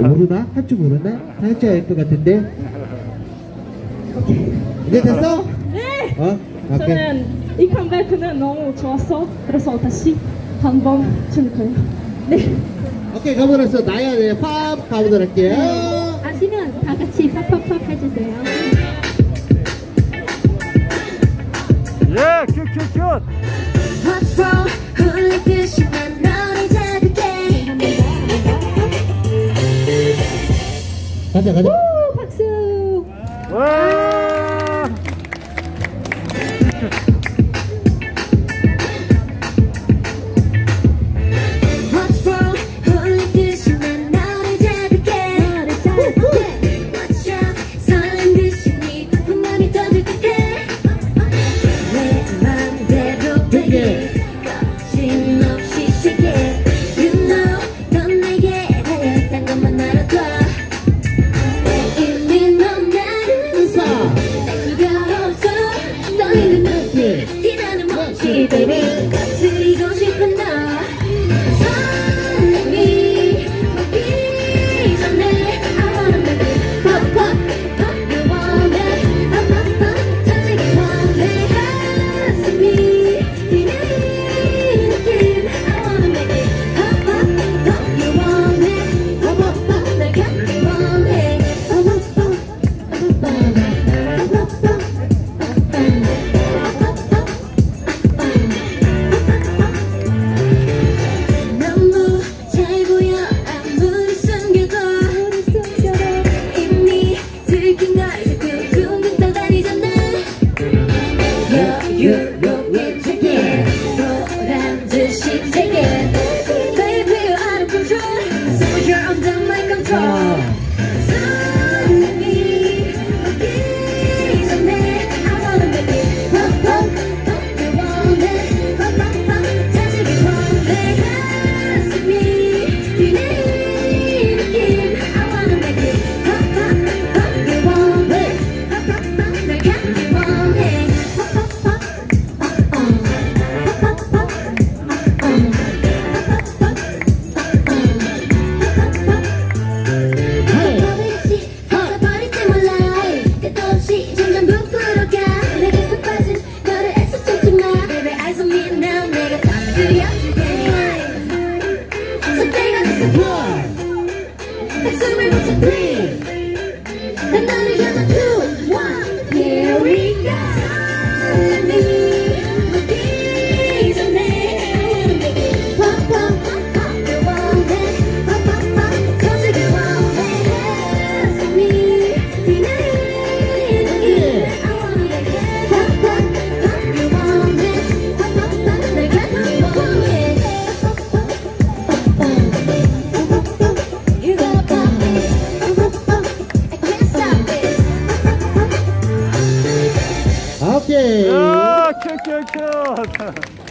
모르나? 할 줄 모르나? 할 줄 알 것 같은데? 오케이 이제 됐어? 네! 어? 아까. 저는 이 컴백은 너무 좋았어 그래서 다시 한 번 줄 거예요 네 오케이 가보면서 나야 네, 내팝 가보도록 할게요 네. 아시면 다 같이 팝팝팝 해주세요 Kajak, kajak. Woo, paksa. Wow. 오케이. 아, 큐큐큐.